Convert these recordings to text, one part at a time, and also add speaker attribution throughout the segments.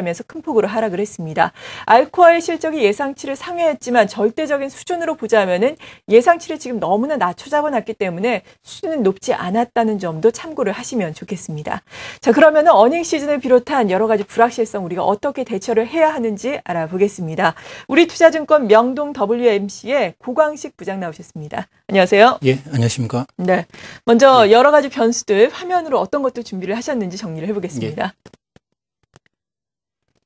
Speaker 1: 하면서 큰 폭으로 하락을 했습니다. 알코아의 실적이 예상치를 상회했지만 절대적인 수준으로 보자면은 예상치를 지금 너무나 낮춰 잡아놨기 때문에 수준은 높지 않았다는 점도 참고를 하시면 좋겠습니다. 자, 그러면은 어닝 시즌을 비롯한 여러 가지 불확실성 우리가 어떻게 대처를 해야 하는지 알아보겠습니다. 우리 투자증권 명동 WMC의 고광식 부장 나오셨습니다. 안녕하세요.
Speaker 2: 예, 안녕하십니까.
Speaker 1: 네. 먼저 여러 가지 변수들 화면으로 어떤 것들 준비를 하셨는지 정리를 해 보겠습니다.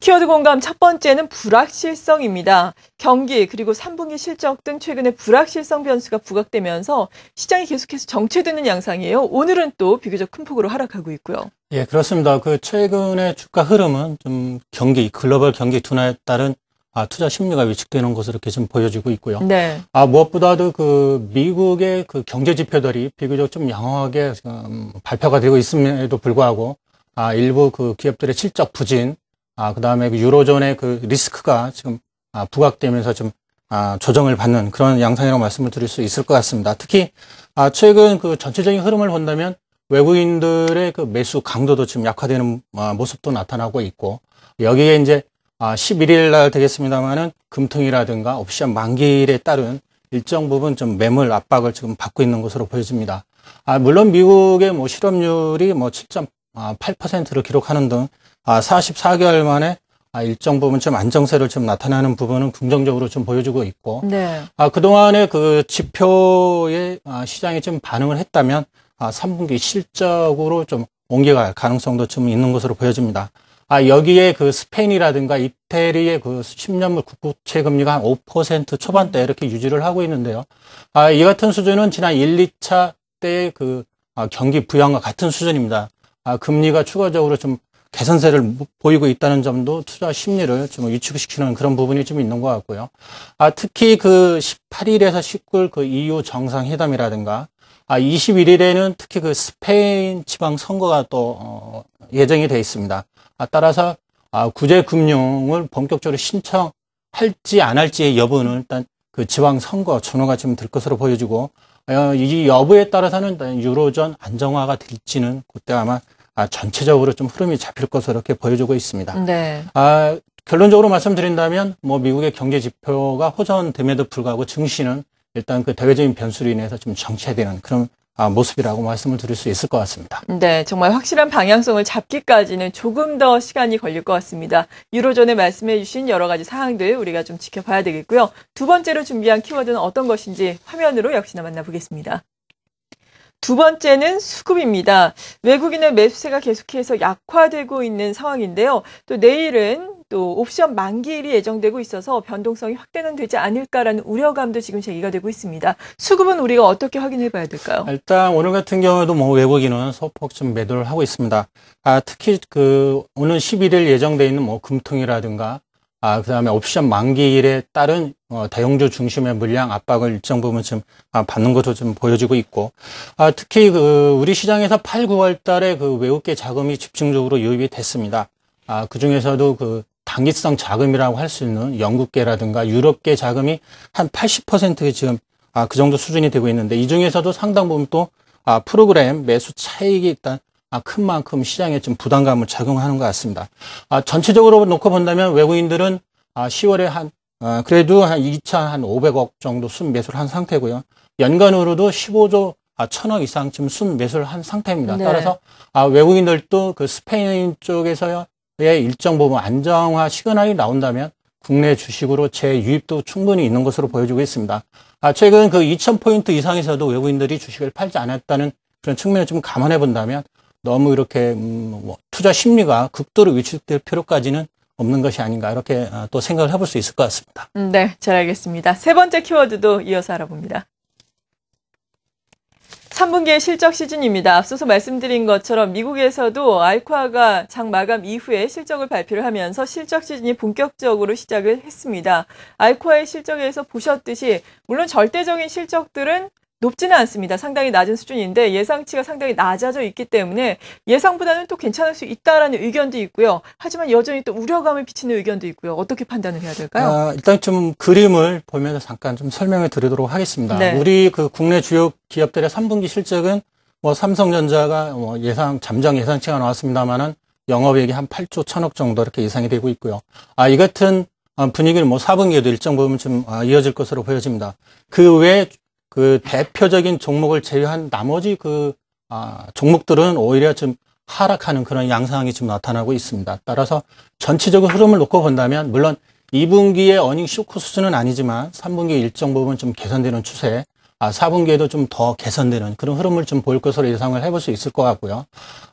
Speaker 1: 키워드 공감 첫 번째는 불확실성입니다. 경기 그리고 3분기 실적 등 최근에 불확실성 변수가 부각되면서 시장이 계속해서 정체되는 양상이에요. 오늘은 또 비교적 큰 폭으로 하락하고 있고요.
Speaker 2: 예, 그렇습니다. 그 최근의 주가 흐름은 좀 경기, 글로벌 경기 둔화에 따른 아, 투자 심리가 위축되는 것으로 이렇게 좀 보여지고 있고요.
Speaker 1: 네.
Speaker 2: 아, 무엇보다도 그 미국의 그 경제 지표들이 비교적 좀 양호하게 지금 발표가 되고 있음에도 불구하고 아, 일부 그 기업들의 실적 부진, 아, 그 다음에 그 유로존의 그 리스크가 지금 아, 부각되면서 좀 아, 조정을 받는 그런 양상이라고 말씀을 드릴 수 있을 것 같습니다. 특히 아, 최근 그 전체적인 흐름을 본다면 외국인들의 그 매수 강도도 지금 약화되는 아, 모습도 나타나고 있고 여기에 이제 아, 11일 날 되겠습니다만은 금통이라든가 옵션 만기일에 따른 일정 부분 좀 매물 압박을 지금 받고 있는 것으로 보여집니다. 아, 물론 미국의 뭐 실업률이 뭐 7.8%를 기록하는 등 아, 44개월 만에 아, 일정 부분 좀 안정세를 좀 나타나는 부분은 긍정적으로 좀 보여주고 있고,
Speaker 1: 네.
Speaker 2: 아, 그동안에 그 지표에 아, 시장이 좀 반응을 했다면, 아, 3분기 실적으로 좀 옮겨갈 가능성도 좀 있는 것으로 보여집니다. 아, 여기에 그 스페인이라든가 이태리의 그 10년물 국고채 금리가 한 5% 초반대 이렇게 유지를 하고 있는데요. 아, 이 같은 수준은 지난 1, 2차 때의 그 아, 경기 부양과 같은 수준입니다. 아, 금리가 추가적으로 좀 개선세를 보이고 있다는 점도 투자 심리를 좀 위축시키는 그런 부분이 좀 있는 것 같고요. 아, 특히 그 18일에서 19일 그 EU 정상회담이라든가 아, 21일에는 특히 그 스페인 지방 선거가 또 어, 예정이 돼 있습니다. 아, 따라서 아, 구제 금융을 본격적으로 신청할지 안 할지의 여부는 일단 그 지방 선거 전후가 지금 될 것으로 보여지고 어, 이 여부에 따라서는 유로존 안정화가 될지는 그때 아마 아, 전체적으로 좀 흐름이 잡힐 것으로 이렇게 보여주고 있습니다.
Speaker 1: 네.
Speaker 2: 아, 결론적으로 말씀드린다면 뭐 미국의 경제 지표가 호전됨에도 불구하고 증시는 일단 그 대외적인 변수로 인해서 좀 정체되는 그런 아, 모습이라고 말씀을 드릴 수 있을 것 같습니다.
Speaker 1: 네, 정말 확실한 방향성을 잡기까지는 조금 더 시간이 걸릴 것 같습니다. 유로존에 말씀해 주신 여러 가지 사항들 우리가 좀 지켜봐야 되겠고요. 두 번째로 준비한 키워드는 어떤 것인지 화면으로 역시나 만나보겠습니다. 두 번째는 수급입니다. 외국인의 매수세가 계속해서 약화되고 있는 상황인데요. 또 내일은 또 옵션 만기일이 예정되고 있어서 변동성이 확대는 되지 않을까라는 우려감도 지금 제기가 되고 있습니다. 수급은 우리가 어떻게 확인해 봐야 될까요?
Speaker 2: 일단 오늘 같은 경우에도 뭐 외국인은 소폭 좀 매도를 하고 있습니다. 아, 특히 그 오늘 11일 예정돼 있는 뭐 금통이라든가 아, 그 다음에 옵션 만기일에 따른 어, 대형주 중심의 물량 압박을 일정 부분 좀 아, 받는 것도 좀 보여지고 있고, 아, 특히 그 우리 시장에서 8, 9월 달에 그 외국계 자금이 집중적으로 유입이 됐습니다. 아, 그 중에서도 그 단기성 자금이라고 할 수 있는 영국계라든가 유럽계 자금이 한 80% 지금 아, 그 정도 수준이 되고 있는데 이 중에서도 상당 부분 또 아, 프로그램 매수 차익이 일단 아, 큰 만큼 시장에 좀 부담감을 작용하는 것 같습니다. 아, 전체적으로 놓고 본다면 외국인들은 아, 10월에 한 아, 그래도 한 2,500억 정도 순 매수를 한 상태고요. 연간으로도 15조 아, 천억 이상 지금 순 매수를 한 상태입니다.
Speaker 1: 네.
Speaker 2: 따라서 아, 외국인들도 그 스페인 쪽에서의 일정 부분 안정화 시그널이 나온다면 국내 주식으로 재유입도 충분히 있는 것으로 보여지고 있습니다. 아, 최근 그 2,000포인트 이상에서도 외국인들이 주식을 팔지 않았다는 그런 측면을 좀 감안해 본다면 너무 이렇게 음, 뭐 투자 심리가 극도로 위축될 필요까지는 없는 것이 아닌가 이렇게 아, 또 생각을 해볼 수 있을 것 같습니다.
Speaker 1: 음, 네, 잘 알겠습니다. 세 번째 키워드도 이어서 알아봅니다. 3분기의 실적 시즌입니다. 앞서서 말씀드린 것처럼 미국에서도 알코아가 장 마감 이후에 실적을 발표를 하면서 실적 시즌이 본격적으로 시작을 했습니다. 알코아의 실적에서 보셨듯이 물론 절대적인 실적들은 높지는 않습니다. 상당히 낮은 수준인데 예상치가 상당히 낮아져 있기 때문에 예상보다는 또 괜찮을 수 있다라는 의견도 있고요. 하지만 여전히 또 우려감을 비치는 의견도 있고요. 어떻게 판단을 해야 될까요?
Speaker 2: 아, 일단 좀 그림을 보면서 잠깐 좀 설명을 드리도록 하겠습니다.
Speaker 1: 네.
Speaker 2: 우리 그 국내 주요 기업들의 3분기 실적은 뭐 삼성전자가 뭐 예상 잠정 예상치가 나왔습니다만은 영업이익이 한 8조 1천억 정도 이렇게 예상이 되고 있고요. 아, 이 같은 어, 분위기는 뭐 4분기에도 일정 부분 좀 아, 이어질 것으로 보여집니다. 그 외에 그 대표적인 종목을 제외한 나머지 그 아, 종목들은 오히려 좀 하락하는 그런 양상이 좀 나타나고 있습니다. 따라서 전체적인 흐름을 놓고 본다면 물론 2분기의 어닝 쇼크 수준은 아니지만 3분기 일정 부분 좀 개선되는 추세, 아, 4분기에도 좀 더 개선되는 그런 흐름을 좀볼 것으로 예상을 해볼 수 있을 것 같고요.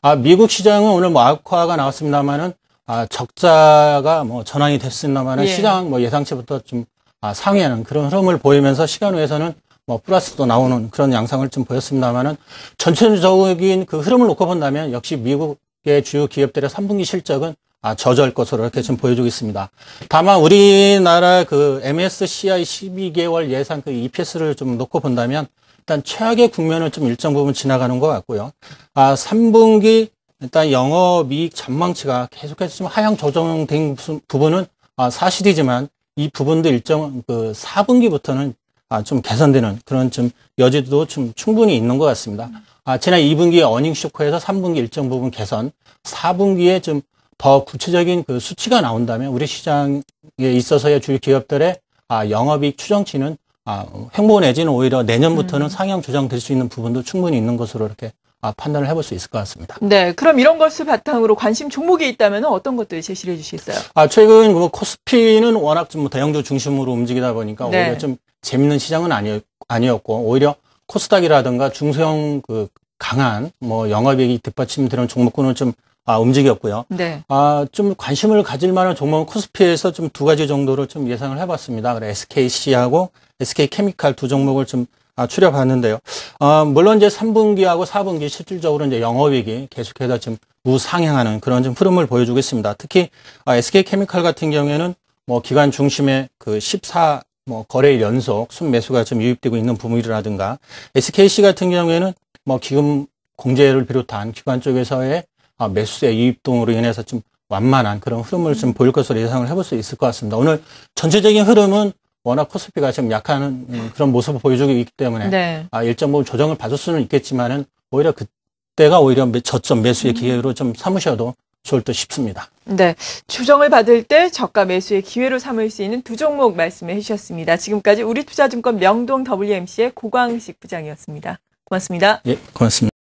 Speaker 2: 아, 미국 시장은 오늘 뭐 악화가 나왔습니다만은 아, 적자가 뭐 전환이 됐습니다만은
Speaker 1: 예.
Speaker 2: 시장 뭐 예상치부터 좀 아, 상회하는 그런 흐름을 보이면서 시간 외에서는 뭐 플러스도 나오는 그런 양상을 좀 보였습니다만은 전체적인 그 흐름을 놓고 본다면 역시 미국의 주요 기업들의 3분기 실적은 아, 저조할 것으로 이렇게 좀 보여주고 있습니다. 다만 우리나라 그 MSCI 12개월 예상 그 EPS를 좀 놓고 본다면 일단 최악의 국면을 좀 일정 부분 지나가는 것 같고요. 아, 3분기 일단 영업이익 전망치가 계속해서 좀 하향 조정된 부- 부분은 아, 사실이지만 이 부분도 일정 그 4분기부터는 아, 좀 개선되는 그런 좀 여지도 좀 충분히 있는 것 같습니다. 아, 지난 2분기에 어닝 쇼크에서 3분기 일정 부분 개선, 4분기에 좀 더 구체적인 그 수치가 나온다면 우리 시장에 있어서의 주요 기업들의 아, 영업이익 추정치는 아, 횡보 내지는 오히려 내년부터는 상향 조정될 수 있는 부분도 충분히 있는 것으로 이렇게 아, 판단을 해볼 수 있을 것 같습니다.
Speaker 1: 네, 그럼 이런 것을 바탕으로 관심 종목이 있다면 어떤 것들 제시를 해주시겠어요?
Speaker 2: 아, 최근 그 코스피는 워낙 좀 대형주 중심으로 움직이다 보니까
Speaker 1: 네.
Speaker 2: 오히려 좀 재밌는 시장은 아니, 아니었고, 오히려 코스닥이라든가 중소형 그 강한 뭐 영업이익이 뒷받침되는 종목군을 좀 아, 움직였고요.
Speaker 1: 네.
Speaker 2: 아, 좀 관심을 가질 만한 종목은 코스피에서 좀 두 가지 정도를 좀 예상을 해봤습니다. 그래 SKC하고 SK 케미칼 두 종목을 좀 아, 추려봤는데요. 아, 물론 이제 3분기하고 4분기 실질적으로 이제 영업이익이 계속해서 좀 우상향하는 그런 좀 흐름을 보여주고 있습니다. 특히 아, SK 케미칼 같은 경우에는 뭐 기관 중심의 그 14, 뭐 거래일 연속 순매수가 좀 유입되고 있는 부분이라든가 SKC 같은 경우에는 뭐 기금 공제를 비롯한 기관 쪽에서의 아, 매수세 유입 등으로 인해서 좀 완만한 그런 흐름을 좀 보일 것으로 예상을 해볼 수 있을 것 같습니다. 오늘 전체적인 흐름은 워낙 코스피가 좀 약한 음, 그런 모습을 보여주고 있기 때문에
Speaker 1: 네.
Speaker 2: 아, 일정 부분 조정을 받을 수는 있겠지만은 오히려 그때가 오히려 매- 저점 매수의 기회로 좀 삼으셔도 좋을 듯 싶습니다.
Speaker 1: 네. 조정을 받을 때 저가 매수의 기회로 삼을 수 있는 두 종목 말씀해 주셨습니다. 지금까지 우리투자증권 명동 WMC의 고광식 부장이었습니다. 고맙습니다.
Speaker 2: 예, 고맙습니다.